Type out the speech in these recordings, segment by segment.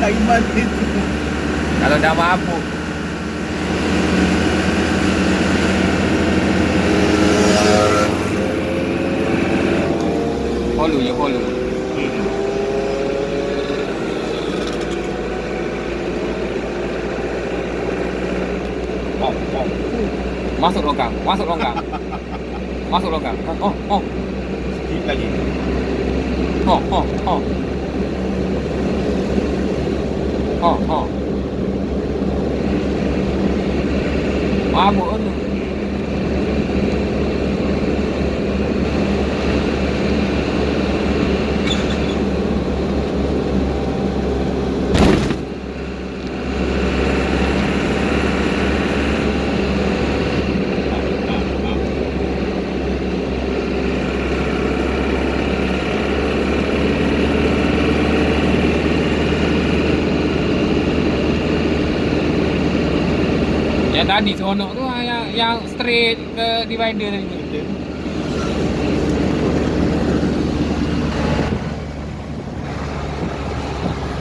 Taiman itu. Kalau dah mabuk. Follow je. Oh, oh. Masuk longkang, masuk longkang. Masuk longkang. Oh, oh, Sikit lagi. oh, oh, oh. Oh, oh. Mabuk tu. Yang tadi seronok tu ah, yang yang straight ke divider tadi tu.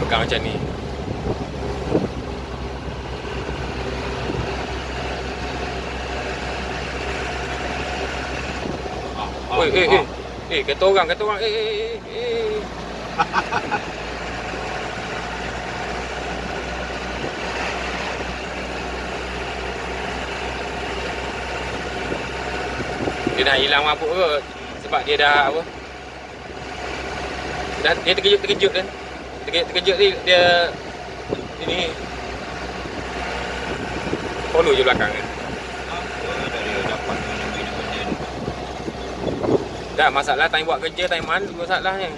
Pegang macam ni. Ah, Oi, eh, ah. eh. Eh, kata orang, kata orang. Eh, eh, eh, eh. Dia nak hilang mabuk ke sebab dia dah apa? Dah, dia terkejut-terkejut kan. Terkejut, terkejut ni dia ini follow je belakang kan. Ni. Tak masalah time buat kerja time mana tu masalahnya.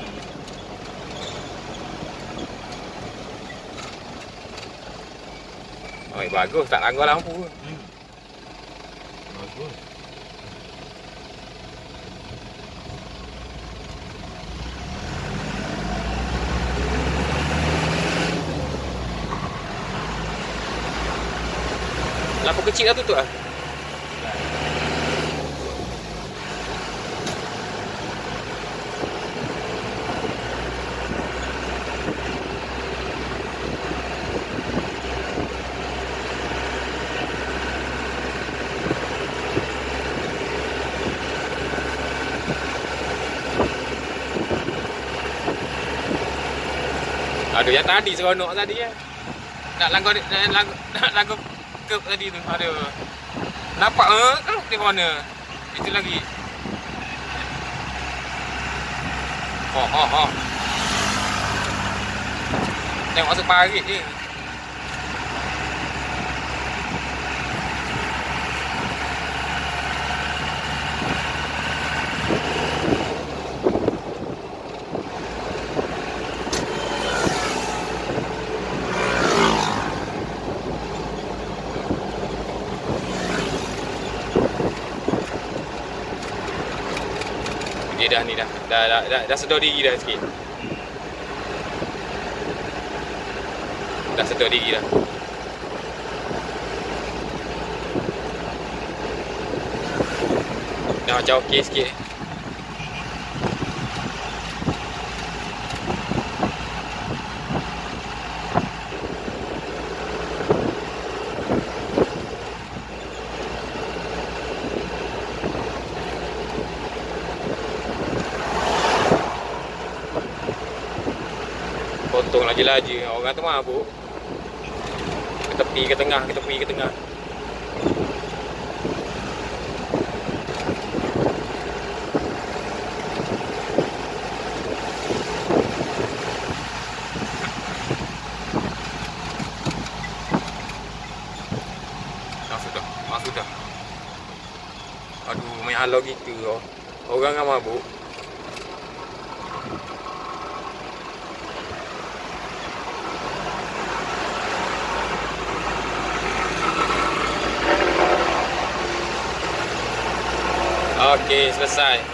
Oh, bagus tak langgar lampu. Hmm. Bagus. Lampu kecil dah tutup ah. Aduh yang tadi seronok tadi ya. Nak langgar nak langgar nak langgar ke tadi tu. Aduh. Nampak eh keruk di mana? Itu lagi. Oh, oh, oh. Tengok masuk parit je. Dia dah ni dah. Dah dah dah, dah sedar diri dah sikit. Dah sedar diri dah. Dah macam okey sikit. Potong laju-laju Orang tu mabuk. Ke tepi ke tengah Ke tepi ke tengah. Aduh main halau gitu oh. Orang kan mabuk Okey, selesai.